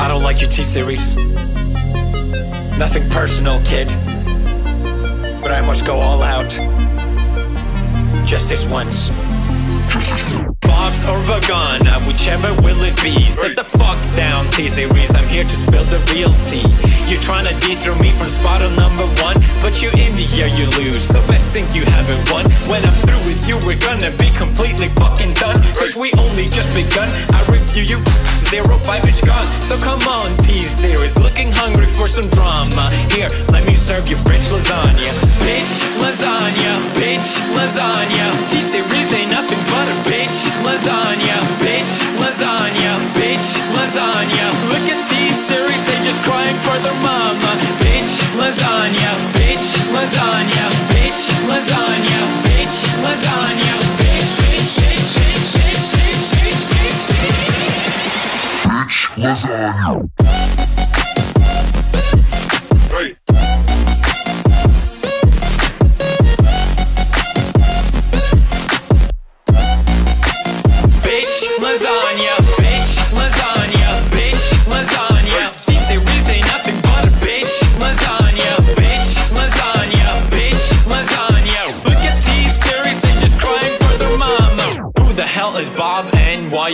I don't like your T-Series Nothing personal, kid. But I must go all out. Just this once. Bob's or Vagana, whichever will it be. Sit the fuck down, T-Series, I'm here to spill the real tea. You're trying to dethrone me from spot on number one But you India you lose, so best think you haven't won. When I'm through with you, we're gonna be completely fucking done. Cause we only just begun, I review you Zero five is gone, so come on T-Series Looking hungry for some drama. Here, let me serve you bitch lasagna. Bitch lasagna, bitch lasagna was on you.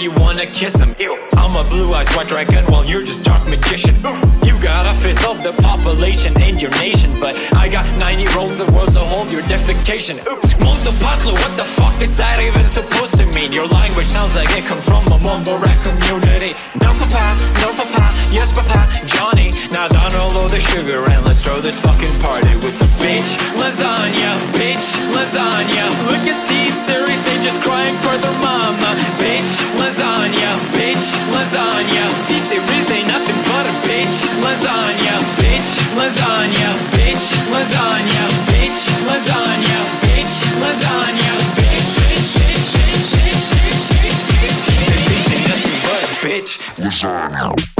You wanna kiss him? I'm a blue-eyed white dragon while you're just dark magician. You got a fifth of the population in your nation, but I got 90 rolls of world, so hold your defecation. Multipatlo, what the fuck is that even supposed to mean? Your language sounds like it come from a mumble rap community. No papa, no papa, yes papa, Johnny. Now down all of the sugar and let's throw this fucking party with some bitch lasagna, bitch lasagna. Look at these bitch was.